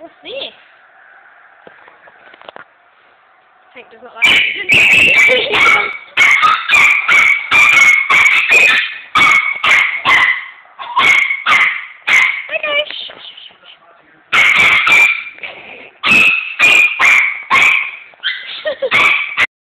We'll see. Hank does not like it. Ha!